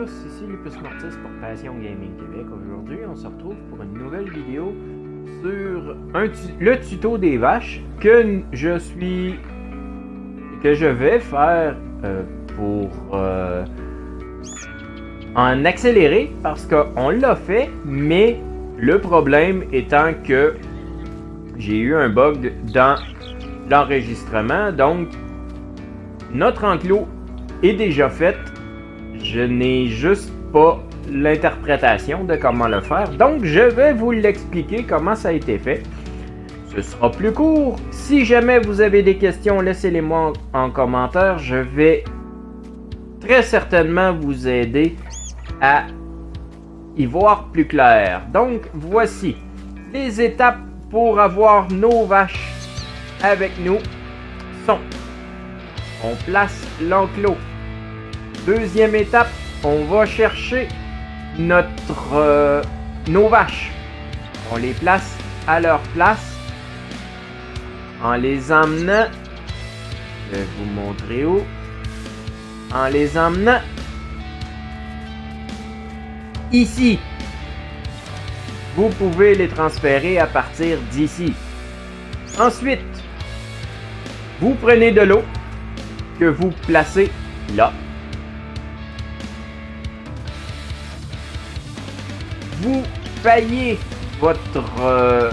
tous, ici Lupus Mortis pour Passion Gaming Québec. Aujourd'hui, on se retrouve pour une nouvelle vidéo sur le tuto des vaches que je suis que je vais faire euh, pour euh, en accéléré parce qu'on l'a fait, mais le problème étant que j'ai eu un bug dans l'enregistrement, donc notre enclos est déjà fait. Je n'ai juste pas l'interprétation de comment le faire. Donc, je vais vous l'expliquer comment ça a été fait. Ce sera plus court. Si jamais vous avez des questions, laissez-les moi en, en commentaire. Je vais très certainement vous aider à y voir plus clair. Donc, voici les étapes pour avoir nos vaches avec nous sont on place l'enclos. Deuxième étape, on va chercher notre euh, nos vaches. On les place à leur place en les emmenant. Je vais vous montrer où. En les emmenant ici. Vous pouvez les transférer à partir d'ici. Ensuite, vous prenez de l'eau que vous placez là. Vous paillez votre, euh,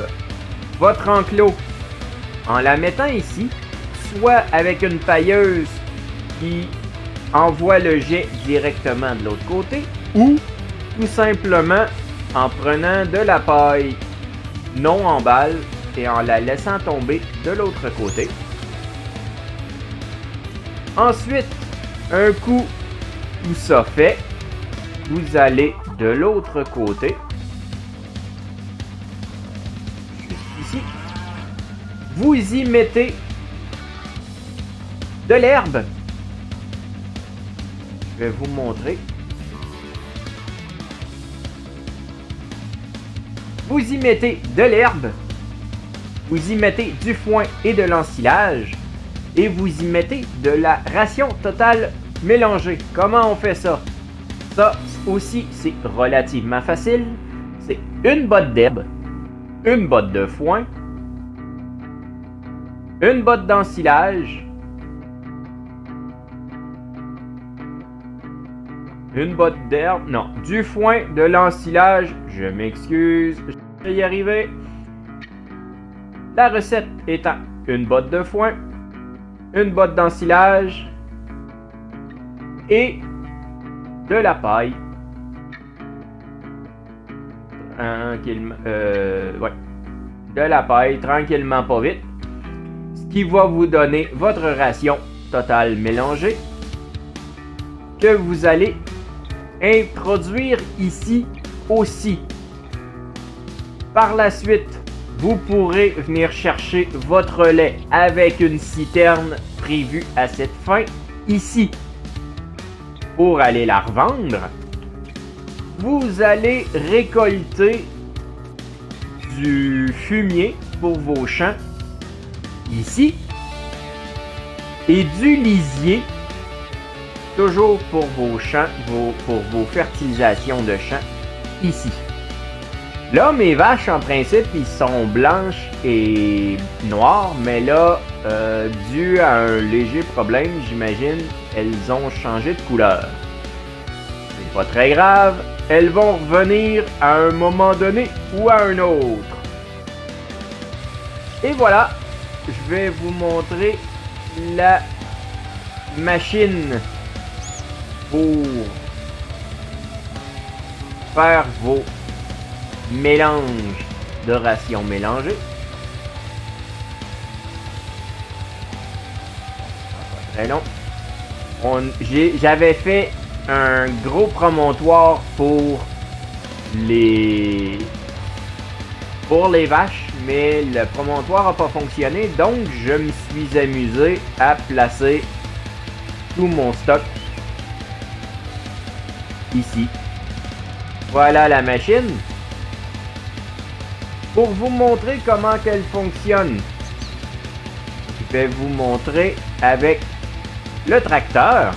votre enclos en la mettant ici, soit avec une pailleuse qui envoie le jet directement de l'autre côté, ou tout simplement en prenant de la paille non en balle et en la laissant tomber de l'autre côté. Ensuite, un coup tout ça fait, vous allez de l'autre côté. Ici. Vous y mettez de l'herbe. Je vais vous montrer. Vous y mettez de l'herbe. Vous y mettez du foin et de l'ensilage et vous y mettez de la ration totale mélangée. Comment on fait ça? Ça aussi, c'est relativement facile. C'est une botte d'herbe, une botte de foin, une botte d'ensilage, une botte d'herbe, non, du foin, de l'ensilage, je m'excuse, je vais y arriver. La recette étant une botte de foin, une botte d'ensilage et de la paille. Euh. De la paille, tranquillement, pas vite. Ce qui va vous donner votre ration totale mélangée que vous allez introduire ici aussi. Par la suite, vous pourrez venir chercher votre lait avec une citerne prévue à cette fin ici. Pour aller la revendre, vous allez récolter du fumier pour vos champs ici et du lisier toujours pour vos champs, vos- pour vos fertilisations de champs ici. Là, mes vaches, en principe, ils sont blanches et noires, mais là, euh, dû à un léger problème, j'imagine, elles ont changé de couleur. C'est pas très grave, elles vont revenir à un moment donné ou à un autre. Et voilà, je vais vous montrer la machine pour faire vos mélange de rations mélangées. Très long. J'avais fait un gros promontoire pour les pour les vaches, mais le promontoire n'a pas fonctionné, donc je me suis amusé à placer tout mon stock ici. Voilà la machine. Pour vous montrer comment qu'elle fonctionne, je vais vous montrer avec le tracteur.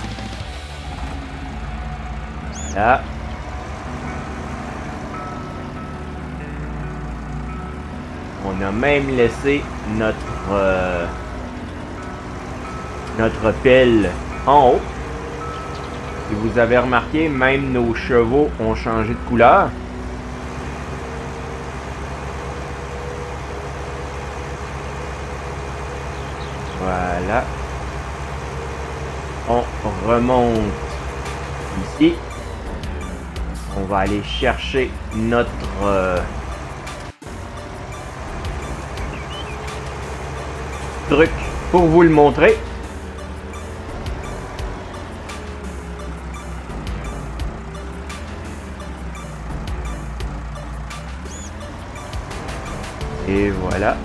On a même laissé notre euh, notre pelle en haut. Si vous avez remarqué, même nos chevaux ont changé de couleur. Voilà. On remonte ici. On va aller chercher notre... Euh, truc pour vous le montrer. Et voilà.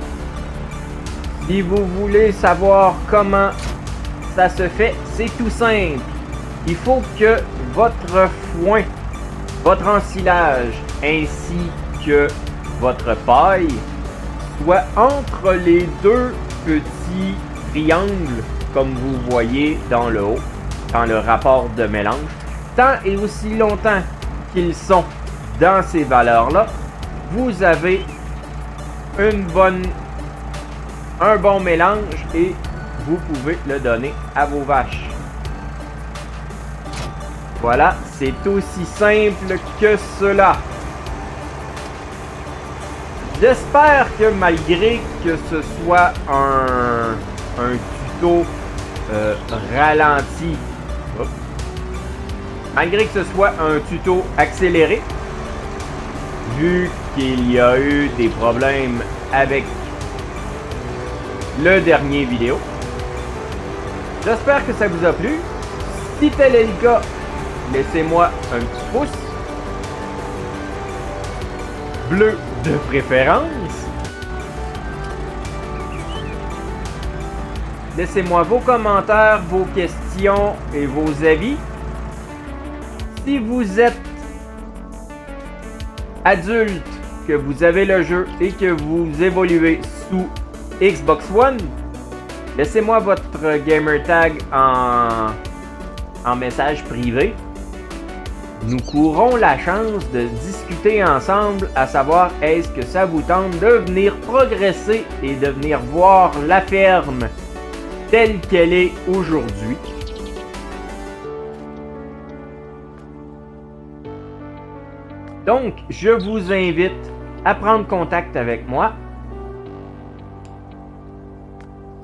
Si vous voulez savoir comment ça se fait, c'est tout simple. Il faut que votre foin, votre ensilage ainsi que votre paille soit entre les deux petits triangles comme vous voyez dans le haut, dans le rapport de mélange. Tant et aussi longtemps qu'ils sont dans ces valeurs-là, vous avez une bonne, un bon mélange et vous pouvez le donner à vos vaches. Voilà, c'est aussi simple que cela. J'espère que malgré que ce soit un, tuto euh, ralenti, malgré que ce soit un tuto accéléré, vu qu'il y a eu des problèmes avec le dernier vidéo. J'espère que ça vous a plu. Si tel est laissez-moi un petit pouce. Bleu de préférence. Laissez-moi vos commentaires, vos questions et vos avis. Si vous êtes adulte, que vous avez le jeu et que vous évoluez sous Xbox One, laissez-moi votre gamer tag en, en message privé. Nous courons la chance de discuter ensemble à savoir est-ce que ça vous tente de venir progresser et de venir voir la ferme telle qu'elle est aujourd'hui? Donc, je vous invite à prendre contact avec moi.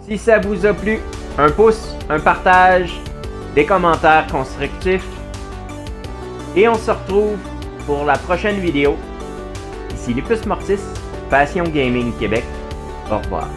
Si ça vous a plu, un pouce, un partage, des commentaires constructifs. Et on se retrouve pour la prochaine vidéo. Ici Lupus Mortis, Passion Gaming Québec. Au revoir.